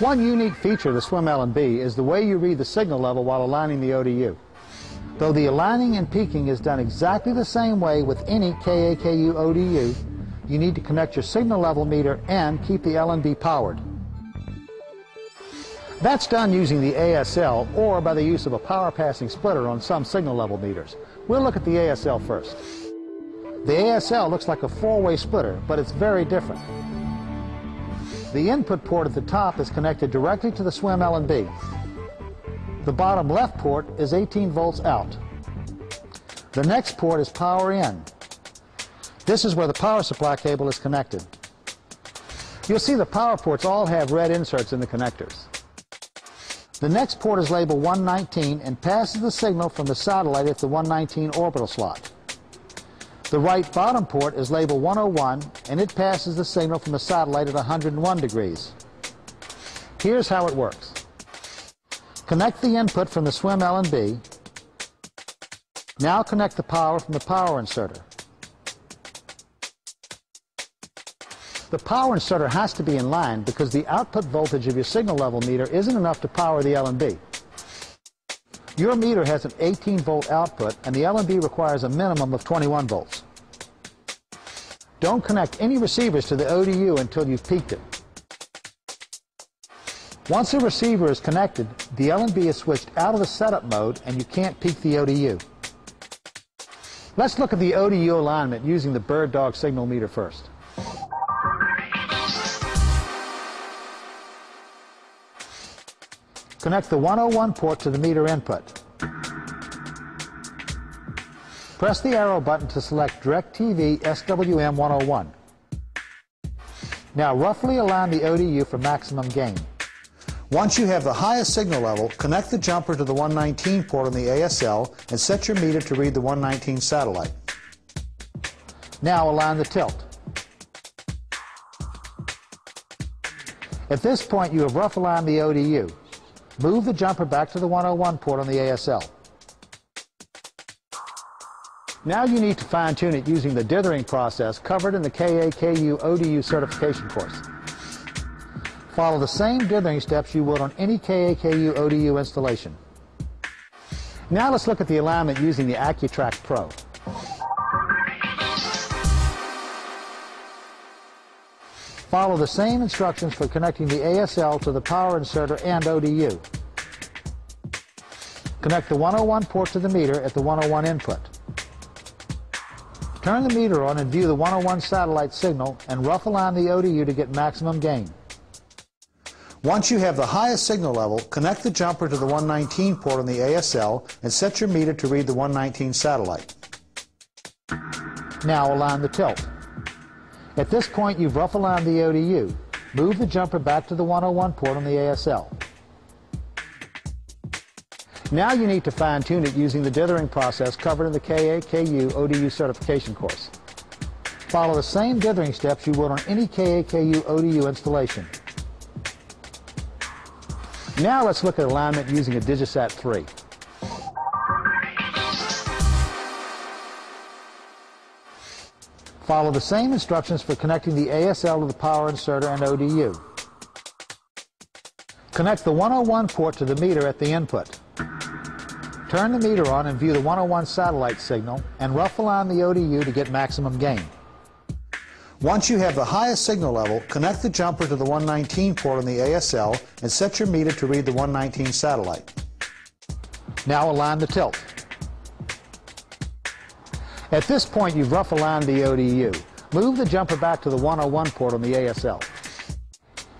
One unique feature of the SWM LNB is the way you read the signal level while aligning the ODU. Though the aligning and peaking is done exactly the same way with any Ka/Ku ODU, you need to connect your signal level meter and keep the LNB powered. That's done using the ASL or by the use of a power passing splitter on some signal level meters. We'll look at the ASL first. The ASL looks like a four-way splitter, but it's very different. The input port at the top is connected directly to the SWM LNB. The bottom left port is 18 volts out. The next port is power in. This is where the power supply cable is connected. You'll see the power ports all have red inserts in the connectors. The next port is labeled 119 and passes the signal from the satellite at the 119 orbital slot. The right bottom port is labeled 101 and it passes the signal from the satellite at 101 degrees. Here's how it works. Connect the input from the SWM LNB. Now connect the power from the power inserter. The power inserter has to be in line because the output voltage of your signal level meter isn't enough to power the LNB. Your meter has an 18 volt output and the LNB requires a minimum of 21 volts. Don't connect any receivers to the ODU until you've peaked it. Once a receiver is connected, the LNB is switched out of the setup mode and you can't peak the ODU. Let's look at the ODU alignment using the bird dog signal meter first. Connect the 101 port to the meter input. Press the arrow button to select DirecTV SWM 101. Now roughly align the ODU for maximum gain. Once you have the highest signal level, connect the jumper to the 119 port on the ASL and set your meter to read the 119 satellite. Now align the tilt. At this point, you have rough aligned the ODU. Move the jumper back to the 101 port on the ASL. Now you need to fine-tune it using the dithering process covered in the Ka/Ku ODU certification course. Follow the same dithering steps you would on any Ka/Ku ODU installation. Now let's look at the alignment using the AccuTrack Pro. Follow the same instructions for connecting the ASL to the power inserter and ODU. Connect the 101 port to the meter at the 101 input. Turn the meter on and view the 101 satellite signal and rough align the ODU to get maximum gain. Once you have the highest signal level, connect the jumper to the 119 port on the ASL and set your meter to read the 119 satellite. Now align the tilt. At this point, you've rough aligned the ODU. Move the jumper back to the 101 port on the ASL. Now you need to fine-tune it using the dithering process covered in the Ka/Ku ODU certification course. Follow the same dithering steps you would on any Ka/Ku ODU installation. Now let's look at alignment using a Digisat 3. Follow the same instructions for connecting the ASL to the power inserter and ODU. Connect the 101 port to the meter at the input. Turn the meter on and view the 101 satellite signal and rough on the ODU to get maximum gain. Once you have the highest signal level, connect the jumper to the 119 port on the ASL and set your meter to read the 119 satellite. Now align the tilt. At this point, you've rough aligned the ODU. Move the jumper back to the 101 port on the ASL.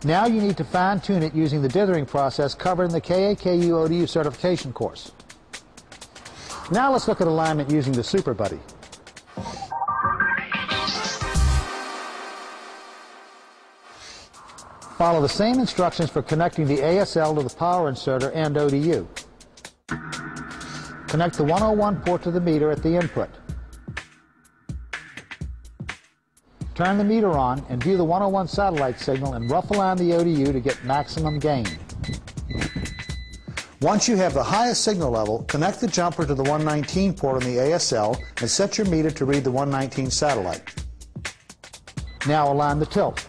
Now you need to fine-tune it using the dithering process covered in the Ka/Ku ODU certification course. Now let's look at alignment using the Super Buddy. Follow the same instructions for connecting the ASL to the power inserter and ODU. Connect the 101 port to the meter at the input. Turn the meter on and view the 101 satellite signal and rough align the ODU to get maximum gain. Once you have the highest signal level, connect the jumper to the 119 port on the ASL and set your meter to read the 119 satellite. Now align the tilt.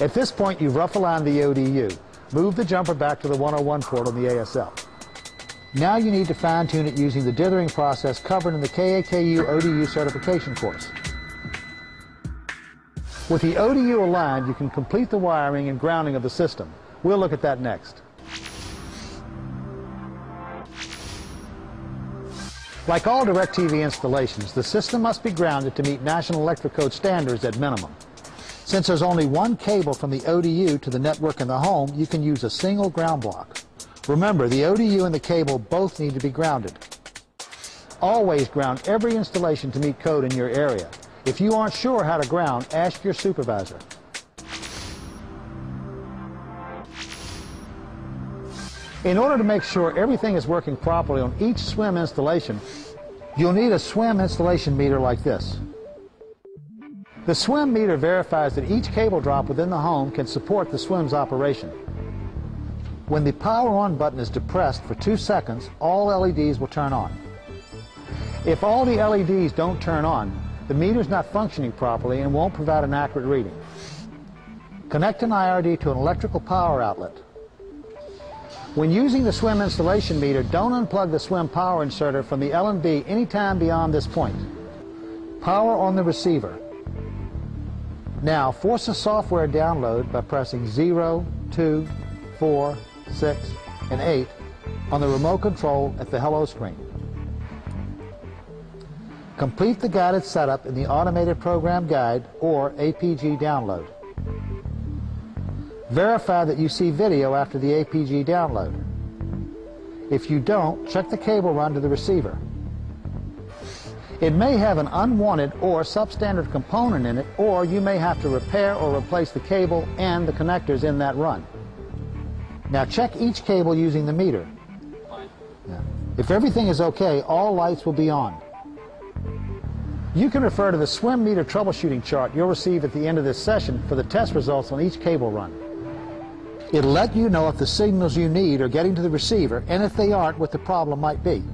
At this point, you've rough aligned the ODU. Move the jumper back to the 101 port on the ASL. Now you need to fine-tune it using the dithering process covered in the Ka/Ku ODU certification course. With the ODU aligned, you can complete the wiring and grounding of the system. We'll look at that next. Like all DirecTV installations, the system must be grounded to meet National Electric Code standards at minimum. Since there's only one cable from the ODU to the network in the home, you can use a single ground block. Remember, the ODU and the cable both need to be grounded. Always ground every installation to meet code in your area. If you aren't sure how to ground, ask your supervisor. In order to make sure everything is working properly on each SWM installation, you'll need a SWM installation meter like this. The SWM meter verifies that each cable drop within the home can support the SWM's operation. When the power on button is depressed for two seconds, all LEDs will turn on. If all the LEDs don't turn on, the meter is not functioning properly and won't provide an accurate reading. Connect an IRD to an electrical power outlet. When using the SWM installation meter, don't unplug the SWM power inserter from the LNB anytime beyond this point. Power on the receiver. Now, force a software download by pressing 0, 2, 4, 6, and 8 on the remote control at the Hello screen. Complete the guided setup in the Automated Program Guide or APG download. Verify that you see video after the APG download. If you don't, check the cable run to the receiver. It may have an unwanted or substandard component in it, or you may have to repair or replace the cable and the connectors in that run. Now check each cable using the meter. Yeah. If everything is okay, all lights will be on. You can refer to the SWM meter troubleshooting chart you'll receive at the end of this session for the test results on each cable run. It'll let you know if the signals you need are getting to the receiver and if they aren't, what the problem might be.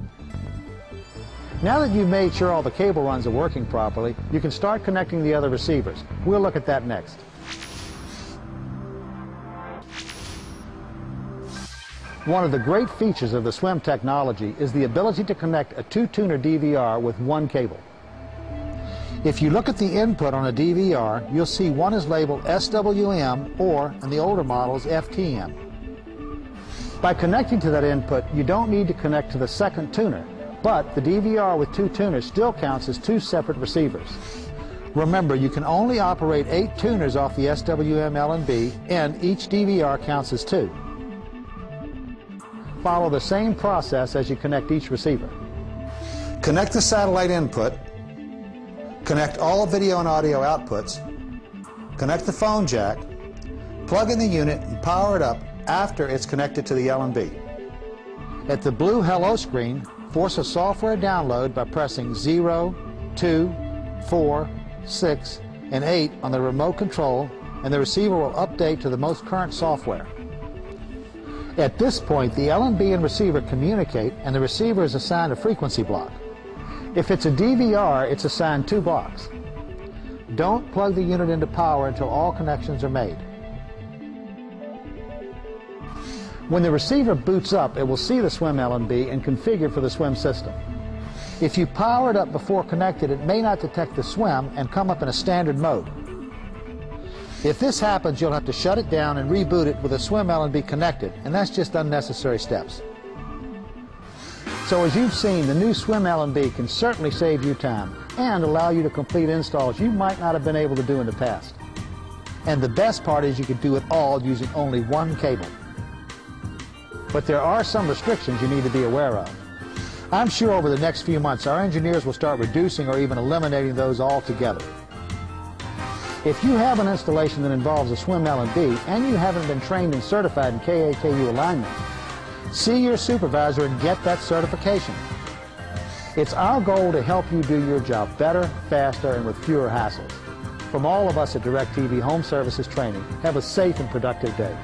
Now that you've made sure all the cable runs are working properly, you can start connecting the other receivers. We'll look at that next. One of the great features of the SWM technology is the ability to connect a two-tuner DVR with one cable. If you look at the input on a DVR, you'll see one is labeled SWM or, in the older models, FTM. By connecting to that input, you don't need to connect to the second tuner, but the DVR with two tuners still counts as two separate receivers. Remember, you can only operate eight tuners off the SWM LNB, and each DVR counts as two. Follow the same process as you connect each receiver. Connect the satellite input, connect all video and audio outputs, connect the phone jack, plug in the unit, and power it up after it's connected to the LNB. At the blue Hello screen, Force a software download by pressing 0, 2, 4, 6, and 8 on the remote control and the receiver will update to the most current software. At this point, the LNB and receiver communicate and the receiver is assigned a frequency block. If it's a DVR, it's assigned two blocks. Don't plug the unit into power until all connections are made. When the receiver boots up, it will see the SWM LNB and configure for the SWM system. If you power it up before connected, it may not detect the SWM and come up in a standard mode. If this happens, you'll have to shut it down and reboot it with a SWM LNB connected, and that's just unnecessary steps. So as you've seen, the new SWM LNB can certainly save you time and allow you to complete installs you might not have been able to do in the past. And the best part is you can do it all using only one cable. But there are some restrictions you need to be aware of. I'm sure over the next few months our engineers will start reducing or even eliminating those altogether. If you have an installation that involves a SWM LNB and you haven't been trained and certified in Ka/Ku alignment, see your supervisor and get that certification. It's our goal to help you do your job better, faster, and with fewer hassles. From all of us at DirecTV Home Services Training, have a safe and productive day.